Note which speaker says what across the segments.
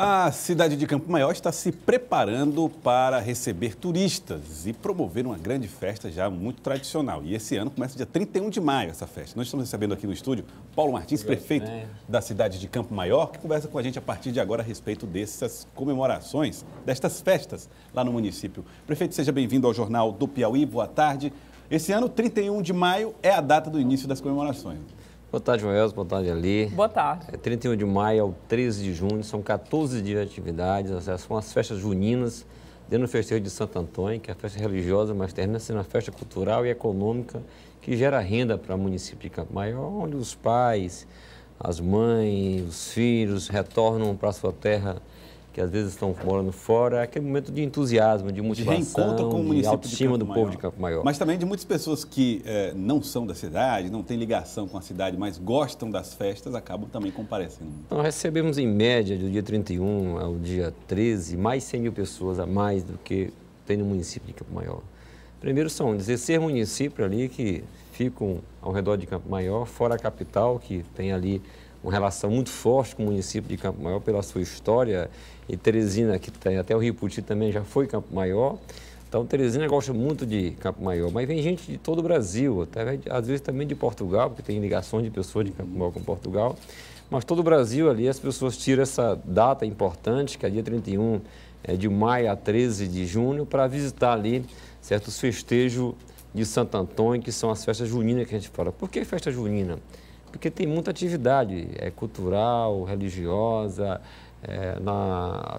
Speaker 1: A cidade de Campo Maior está se preparando para receber turistas e promover uma grande festa já muito tradicional. E esse ano começa dia 31 de maio essa festa. Nós estamos recebendo aqui no estúdio Paulo Martins, prefeito da cidade de Campo Maior, que conversa com a gente a partir de agora a respeito dessas comemorações, destas festas lá no município. Prefeito, seja bem-vindo ao Jornal do Piauí. Boa tarde. Esse ano, 31 de maio, é a data do início das comemorações.
Speaker 2: Boa tarde, Joelso. Boa tarde, Ali.
Speaker 3: Boa tarde.
Speaker 2: É 31 de maio ao 13 de junho, são 14 dias de atividades, são as festas juninas dentro do festejo de Santo Antônio, que é a festa religiosa, mas termina sendo uma festa cultural e econômica que gera renda para o município de Campo Maior, onde os pais, as mães, os filhos retornam para a sua terra que às vezes estão morando fora, é aquele momento de entusiasmo, de motivação, de, com o de autoestima
Speaker 1: de
Speaker 2: do povo de Campo Maior.
Speaker 1: Mas também de muitas pessoas que eh, não são da cidade, não têm ligação com a cidade, mas gostam das festas, acabam também comparecendo.
Speaker 2: Nós recebemos em média, do dia 31 ao dia 13, mais 100 mil pessoas a mais do que tem no município de Campo Maior. Primeiro são 16 municípios ali que ficam ao redor de Campo Maior, fora a capital, que tem ali uma relação muito forte com o município de Campo Maior pela sua história e Teresina, que tem até o Rio Puti também já foi Campo Maior. Então, Teresina gosta muito de Campo Maior, mas vem gente de todo o Brasil, até às vezes também de Portugal, porque tem ligações de pessoas de Campo Maior com Portugal. Mas todo o Brasil ali, as pessoas tiram essa data importante, que é dia 31 é, de maio a 13 de junho, para visitar ali certos festejos de Santo Antônio, que são as festas juninas que a gente fala. Por que festa junina? Porque tem muita atividade é, cultural, religiosa, é, na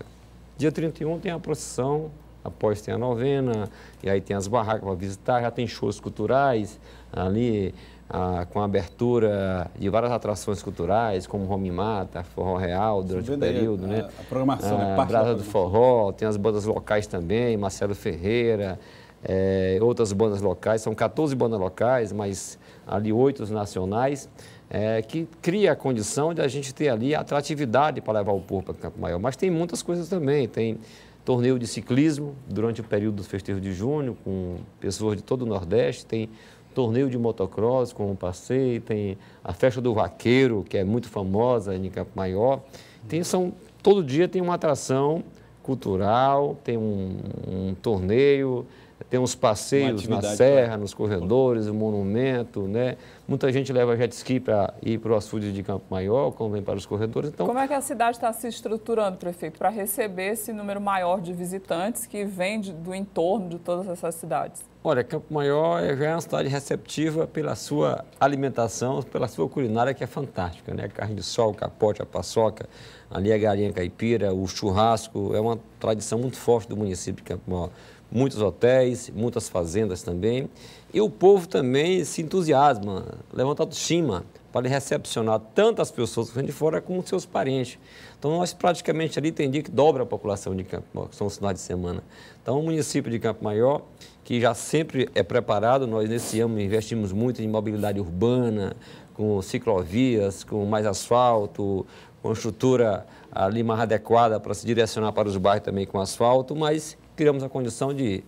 Speaker 2: dia 31 tem a procissão, após tem a novena, e aí tem as barracas para visitar, já tem shows culturais ali, a, com a abertura de várias atrações culturais, como Home Mata, Forró Real, durante o período,
Speaker 1: a,
Speaker 2: né?
Speaker 1: A programação, né?
Speaker 2: A Brasa do Forró, tem as bandas locais também, Marcelo Ferreira, é, outras bandas locais, são 14 bandas locais, mas ali oito nacionais é, que cria a condição de a gente ter ali atratividade para levar o povo para Campo Maior. Mas tem muitas coisas também, tem torneio de ciclismo durante o período dos festejos de junho, com pessoas de todo o Nordeste, tem torneio de motocross com o passeio, tem a festa do vaqueiro, que é muito famosa em Campo Maior. Tem, são, todo dia tem uma atração cultural, tem um, um torneio, tem uns passeios na serra, nos corredores, o monumento, né? Muita gente leva jet ski para ir para o açude de Campo Maior, como vem para os corredores.
Speaker 3: Então... Como é que a cidade está se estruturando, prefeito, para receber esse número maior de visitantes que vem de, do entorno de todas essas cidades?
Speaker 2: Olha, Campo Maior já é uma cidade receptiva pela sua alimentação, pela sua culinária, que é fantástica, né? A carne de sol, capote, a paçoca, ali a galinha caipira, o churrasco, é uma tradição muito forte do município de Campo Maior muitos hotéis, muitas fazendas também. E o povo também se entusiasma, levanta autoestima para recepcionar tantas pessoas que vêm de fora como seus parentes. Então, nós praticamente ali tem dia que dobra a população de Campo Maior, que são os finais de semana. Então, o município de Campo Maior, que já sempre é preparado, nós nesse ano investimos muito em mobilidade urbana, com ciclovias, com mais asfalto, com estrutura ali mais adequada para se direcionar para os bairros também com asfalto, mas criamos a condição de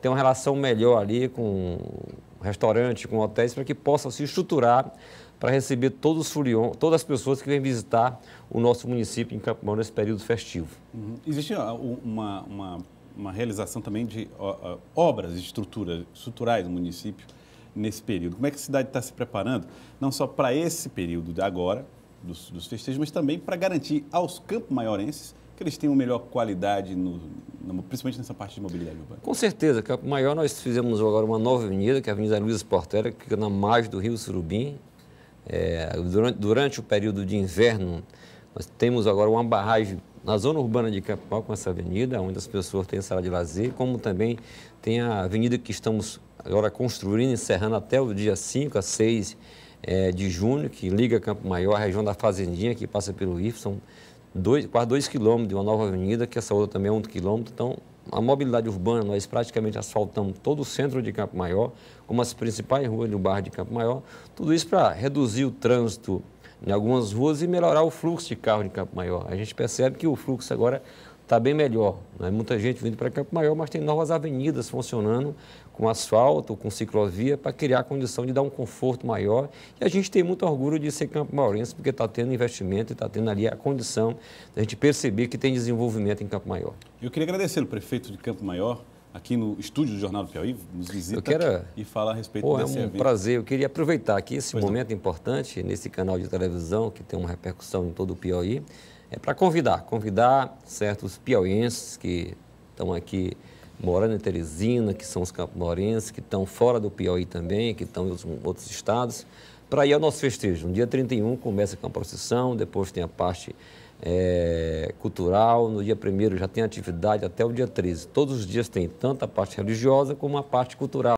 Speaker 2: ter uma relação melhor ali com restaurante, com hotéis, para que possa se estruturar para receber todos os furion, todas as pessoas que vêm visitar o nosso município em Campo nesse período festivo.
Speaker 1: Uhum. Existe uma, uma, uma, realização também de obras de estrutura, estruturais no município nesse período. Como é que a cidade está se preparando, não só para esse período de agora, dos, dos festejos, mas também para garantir aos campos maiorenses que eles tenham melhor qualidade, no, principalmente nessa parte de mobilidade urbana?
Speaker 2: Com certeza. Campo Maior nós fizemos agora uma nova avenida, que é a Avenida Luiz Portela, que fica na margem do Rio Surubim. É, durante, durante o período de inverno, nós temos agora uma barragem na zona urbana de Campo Maior com essa avenida, onde as pessoas têm sala de lazer, como também tem a avenida que estamos agora construindo, encerrando até o dia 5 a 6 é, de junho, que liga Campo Maior à região da Fazendinha, que passa pelo IF, são dois, quase 2 quilômetros de uma nova avenida, que essa outra também é um quilômetro. Então, a mobilidade urbana, nós praticamente asfaltamos todo o centro de Campo Maior, como as principais ruas do bairro de Campo Maior, tudo isso para reduzir o trânsito em algumas ruas e melhorar o fluxo de carro de Campo Maior. A gente percebe que o fluxo agora está bem melhor. Né? Muita gente vindo para Campo Maior, mas tem novas avenidas funcionando com asfalto, com ciclovia, para criar a condição de dar um conforto maior. E a gente tem muito orgulho de ser Campo Maurense, porque está tendo investimento e está tendo ali a condição de a gente perceber que tem desenvolvimento em Campo Maior.
Speaker 1: Eu queria agradecer o prefeito de Campo Maior, aqui no estúdio do Jornal do Piauí, nos visita
Speaker 2: quero...
Speaker 1: e falar a respeito
Speaker 2: Pô,
Speaker 1: desse
Speaker 2: É um
Speaker 1: evento.
Speaker 2: prazer. Eu queria aproveitar aqui esse
Speaker 1: Pois não.
Speaker 2: momento importante nesse canal de televisão que tem uma repercussão em todo o Piauí, é para convidar, convidar certos piauienses que estão aqui morando em Teresina, que são os campomorenses, que estão fora do Piauí também, que estão em outros, estados, para ir ao nosso festejo. No dia 31 começa com a procissão, depois tem a parte eh, cultural, no dia 1 já tem atividade até o dia 13. Todos os dias tem tanto a parte religiosa como a parte cultural.